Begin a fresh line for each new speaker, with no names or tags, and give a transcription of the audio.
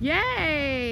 Yay!